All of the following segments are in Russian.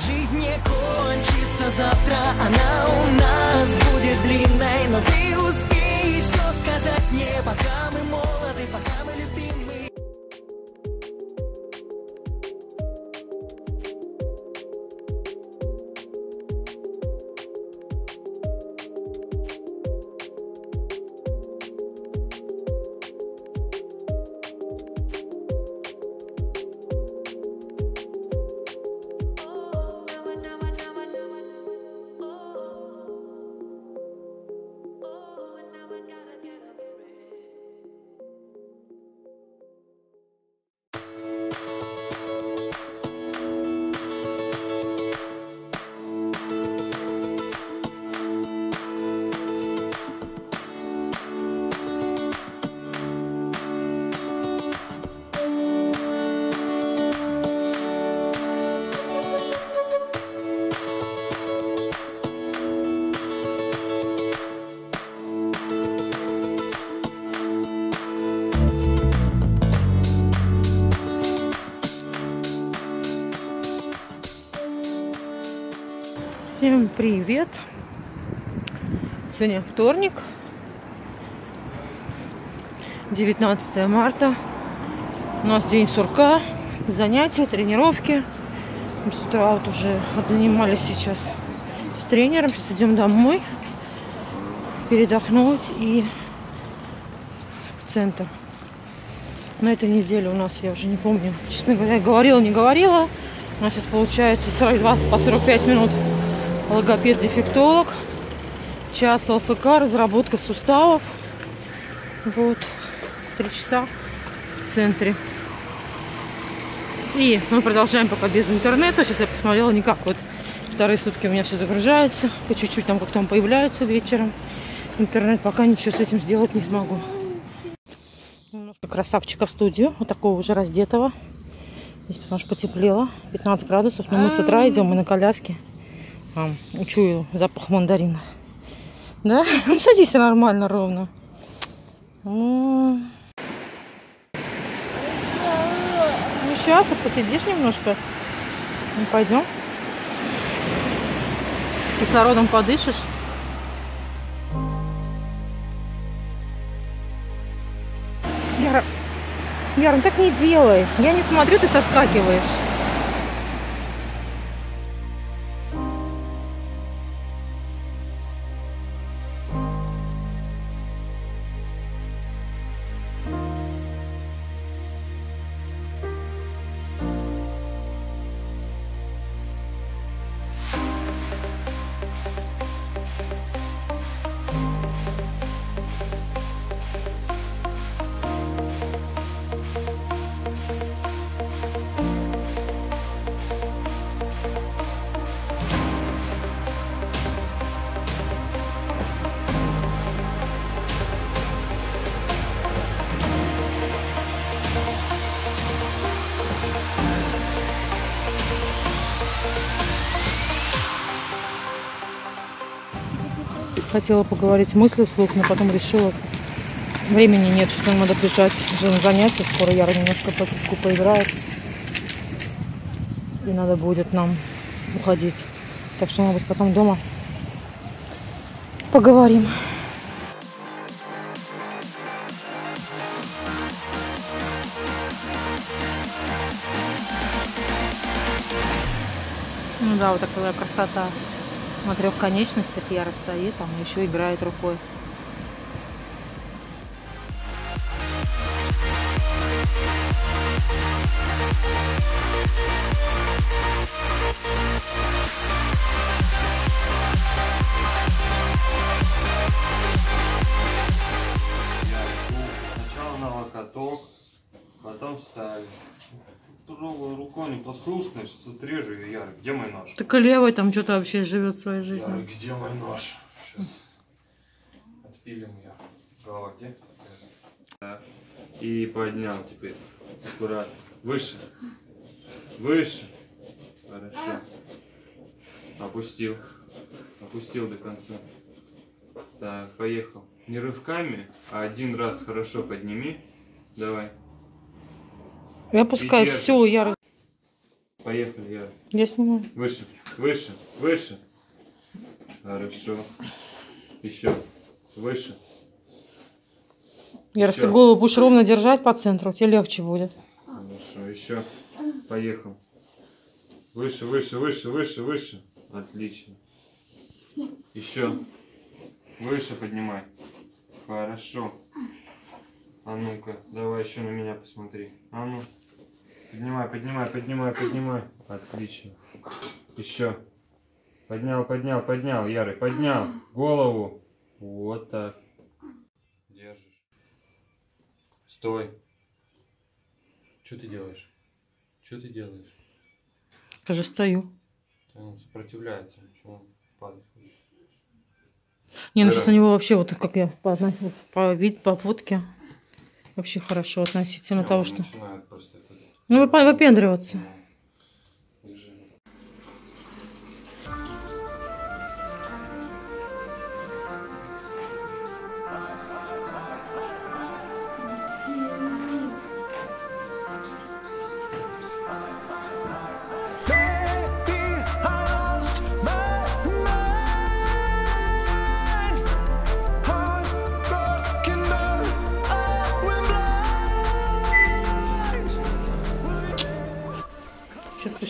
жизнь не кончится завтра, она у нас будет длинной, но ты успей все сказать мне, пока мы молоды, пока мы любимы. Всем привет! Сегодня вторник, 19 марта. У нас день сурка, занятия, тренировки. Мы с утра вот уже отзанимались сейчас с тренером. Сейчас идем домой передохнуть и в центр. На этой неделе у нас, я уже не помню, честно говоря, говорила, не говорила. У нас сейчас получается 42 по 45 минут логопед-дефектолог, час ЛФК, разработка суставов. Вот, три часа в центре. И мы продолжаем пока без интернета. Сейчас я посмотрела, никак вот вторые сутки у меня все загружается. По чуть-чуть там как там появляется вечером. Интернет пока ничего с этим сделать не смогу. Немножко красавчика в студию. Вот такого уже раздетого. Здесь потому что потеплело. 15 градусов. Но мы с утра идем, мы на коляске. А, учую запах мандарина. Да? Садись нормально, ровно. Ну, сейчас посидишь немножко. Ну, пойдем. Кислородом подышишь. Яра, Яра, ну так не делай. Я не смотрю, ты соскакиваешь. Хотела поговорить мысли вслух, но потом решила, времени нет, что надо бежать уже на занятия. Скоро Яра немножко по песку поиграет. И надо будет нам уходить. Так что, может быть, потом дома поговорим. Ну да, вот такая красота на трех конечностях Яра стоит, там еще играет рукой. Сначала на локоток, потом встали. Трогаю рукой непослушный, сейчас отрежу ее, Яр, где мой нож? Так и левый там что-то вообще живет своей жизнью. где мой нож? Сейчас отпилим ее. Голова где? Да. И поднял теперь. Аккуратно. Выше. Выше. Хорошо. Опустил. Опустил до конца. Так, поехал. Не рывками, а один раз хорошо подними. Давай. Я пускаю держишь. все, Яра. Поехали, Яр. Я снимаю. Выше, выше, выше. Хорошо. Еще. Выше. Я ты голову будешь ровно держать по центру, тебе легче будет. Хорошо. Еще. Поехал. Выше, выше, выше, выше, выше. Отлично. Еще. Выше поднимай. Хорошо. А ну-ка, давай еще на меня посмотри. А ну. Поднимай, поднимай, поднимай, поднимай. Отлично. Еще. Поднял, поднял, поднял, Ярый, поднял. Голову. Вот так. Держишь. Стой. Что ты делаешь? Что ты делаешь? Скажи, стою. Он сопротивляется. Почему он падает? Не, ну сейчас на него вообще, вот как я по, по вид, по фотке, вообще хорошо относительно того, что... начинает просто это- Ну, выпендриваться.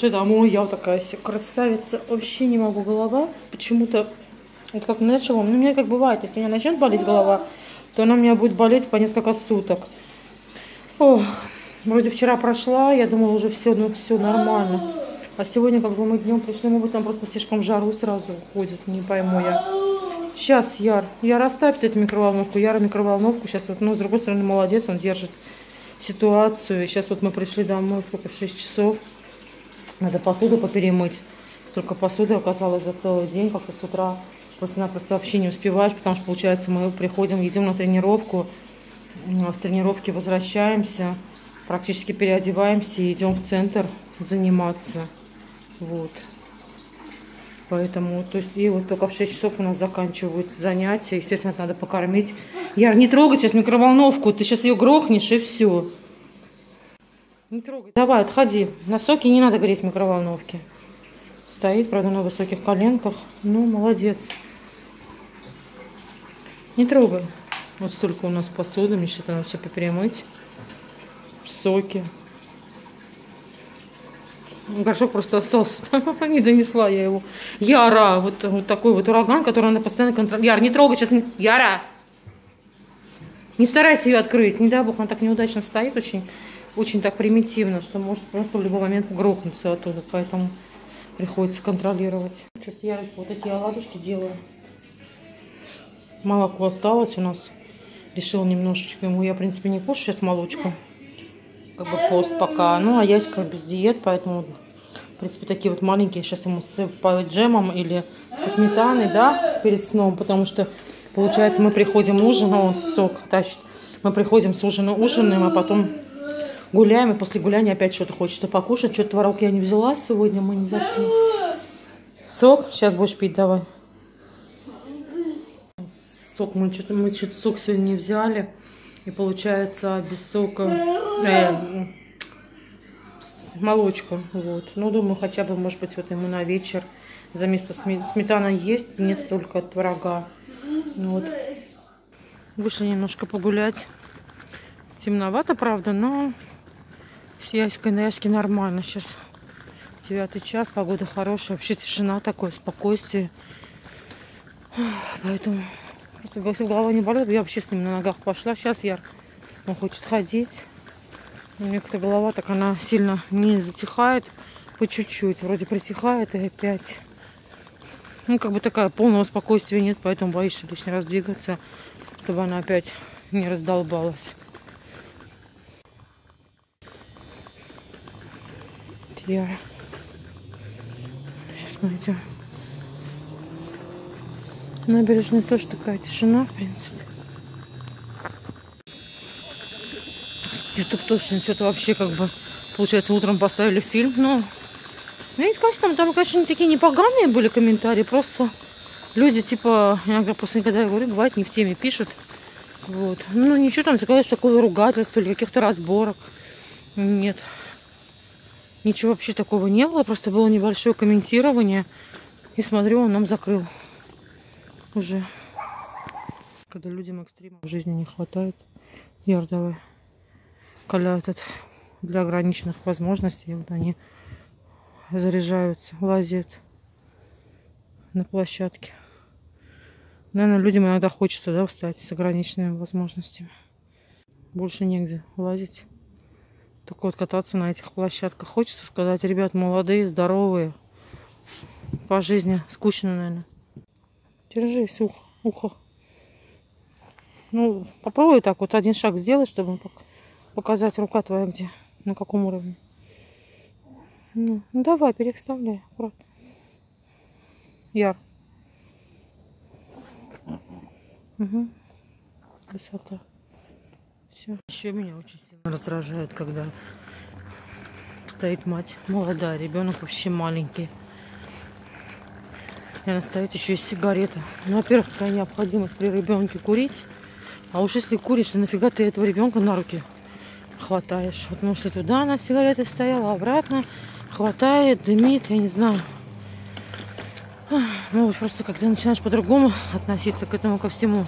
Пришли домой, я вот такая вся красавица. Вообще не могу, голова почему-то... Вот как начала, ну, у меня как бывает, если у меня начнет болеть голова, то она у меня будет болеть по несколько суток. Ох, вроде вчера прошла, я думала уже все, ну все нормально. А сегодня как бы мы днем пришли, может быть, там просто слишком жару сразу уходит, не пойму я. Сейчас, Яр, Яр, оставь ты эту микроволновку. Яра микроволновку сейчас вот, ну, с другой стороны, молодец, он держит ситуацию. Сейчас вот мы пришли домой, сколько, 6 часов. Надо посуду поперемыть. Столько посуды оказалось за целый день, как-то с утра просто-напросто вообще не успеваешь, потому что, получается, мы приходим, едем на тренировку, с тренировки возвращаемся, практически переодеваемся и идем в центр заниматься. Вот. Поэтому, то есть, и вот только в 6 часов у нас заканчиваются занятия. Естественно, это надо покормить. Яр, не трогай сейчас микроволновку, ты сейчас ее грохнешь и все. Не трогай. Давай, отходи. На соки не надо греть в микроволновке. Стоит, правда, на высоких коленках. Ну, молодец. Не трогай. Вот столько у нас посуды. Мне сейчас надо все поперемыть. Соки. Горшок просто остался. Не донесла я его. Яра, вот, вот такой вот ураган, который она постоянно контролирует. Яр, не трогай сейчас. Яра! Не старайся ее открыть. Не дай бог, она так неудачно стоит. Очень, очень так примитивно, что может просто в любой момент грохнуться оттуда. Поэтому приходится контролировать. Сейчас я вот эти оладушки делаю. Молоко осталось у нас. Решил немножечко ему. Я, в принципе, не кушаю сейчас молочку. Как бы пост пока. Ну, а я как без диет, поэтому, в принципе, такие вот маленькие. Сейчас ему с джемом или со сметаной, да, перед сном. Потому что, получается, мы приходим ужин, он сок тащит. Мы приходим с ужина ужинаем, а потом гуляем, и после гуляния опять что-то хочется покушать. Что-то творог я не взяла сегодня, мы не зашли. Сок? Сейчас будешь пить, давай. Сок, мы что-то мы что-то сок сегодня не взяли. И получается без сока э, молочку. Вот. Ну, думаю, хотя бы, может быть, вот ему на вечер за место сме- сметана есть, нет только творога. Ну, вот. Вышли немножко погулять. Темновато, правда, но с Яськой на Яське нормально сейчас. Девятый час, погода хорошая, вообще тишина такое, спокойствие. Поэтому, если голова не болит, я вообще с ним на ногах пошла. Сейчас Яр, он хочет ходить. У меня как-то голова так, она сильно не затихает, по чуть-чуть. Вроде притихает и опять. Ну, как бы такая полного спокойствия нет, поэтому боишься лишний раз двигаться, чтобы она опять не раздолбалась. Яра. Сейчас мы идем. Набережная тоже такая тишина, в принципе. Ютуб точно что-то вообще как бы, получается, утром поставили фильм, но... Ну, не сказать, там, там, конечно, не такие непоганые были комментарии, просто люди, типа, иногда просто никогда я говорю, бывает, не в теме пишут. Вот. Ну, ничего там, сказать, такого ругательства или каких-то разборок. Нет. Ничего вообще такого не было, просто было небольшое комментирование. И смотрю, он нам закрыл уже. Когда людям экстрима в жизни не хватает. Яр, давай. Коля этот для ограниченных возможностей, вот они заряжаются, лазят на площадке. Наверное, людям иногда хочется, да, встать с ограниченными возможностями. Больше негде лазить. Только вот кататься на этих площадках. Хочется сказать, ребят, молодые, здоровые. По жизни скучно, наверное. Держись, ухо. ухо. Ну, попробуй так вот один шаг сделать, чтобы показать рука твоя где, на каком уровне. Ну, ну давай, переставляй аккуратно. Яр. Угу. Высота. Все. Еще меня очень сильно раздражает, когда стоит мать молодая, ребенок вообще маленький. И она стоит еще и сигарета. Ну, во-первых, какая необходимость при ребенке курить. А уж если куришь, то нафига ты этого ребенка на руки хватаешь? Потому что туда она сигарета стояла, обратно хватает, дымит, я не знаю. Ну, просто когда начинаешь по-другому относиться к этому ко всему.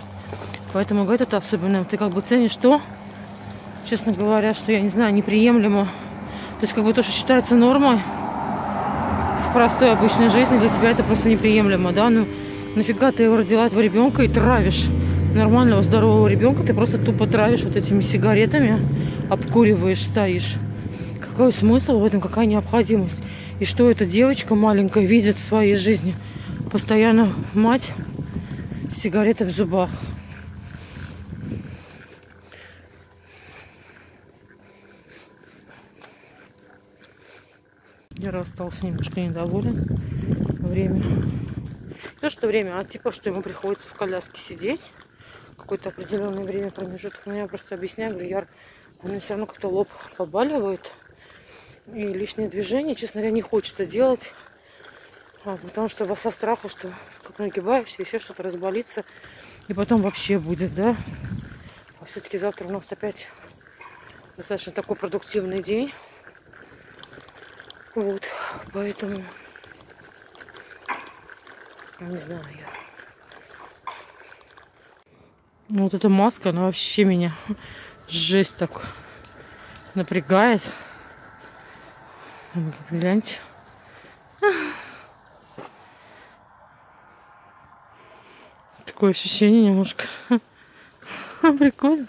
Поэтому говорит это особенно. Ты как бы ценишь то, честно говоря, что, я не знаю, неприемлемо. То есть как бы то, что считается нормой в простой обычной жизни, для тебя это просто неприемлемо, да? Ну, нафига ты его родила этого ребенка и травишь нормального, здорового ребенка, ты просто тупо травишь вот этими сигаретами, обкуриваешь, стоишь. Какой смысл в этом, какая необходимость? И что эта девочка маленькая видит в своей жизни? Постоянно мать с сигаретой в зубах. Я остался немножко недоволен. Время. То, что время, а типа, что ему приходится в коляске сидеть. Какое-то определенное время промежуток. Но я просто объясняю, говорю, Яр, у меня все равно как-то лоб побаливает. И лишнее движение, честно говоря, не хочется делать. А, потому что со страху, что как нагибаешься, еще что-то разболится. И потом вообще будет, да? А все-таки завтра у нас опять достаточно такой продуктивный день. Поэтому не знаю. Ну, вот эта маска, она вообще меня жесть так напрягает. Ну, гляньте. Такое ощущение немножко. Прикольно.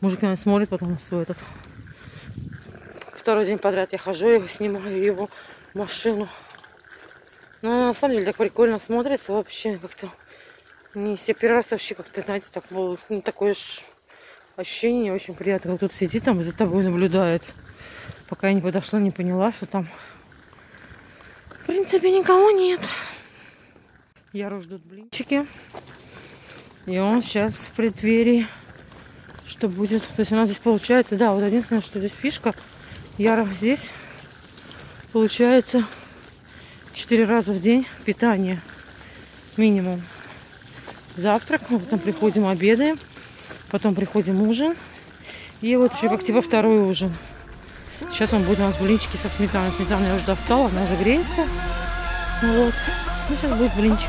Мужик на меня смотрит потом свой этот второй день подряд я хожу, его снимаю, его машину. Но на самом деле так прикольно смотрится вообще как-то. Не все первый раз вообще как-то, знаете, так, ну, такое ж ощущение не очень приятное. Вот тут сидит там и за тобой наблюдает. Пока я не подошла, не поняла, что там в принципе никого нет. Яру ждут блинчики. И он сейчас в преддверии, что будет. То есть у нас здесь получается, да, вот единственное, что здесь фишка – Яров здесь получается 4 раза в день питание минимум. Завтрак, мы потом приходим, обедаем, потом приходим ужин. И вот еще как типа второй ужин. Сейчас он будет у нас блинчики со сметаной. Сметану я уже достала, она уже греется. Вот. Ну, сейчас будет блинчики.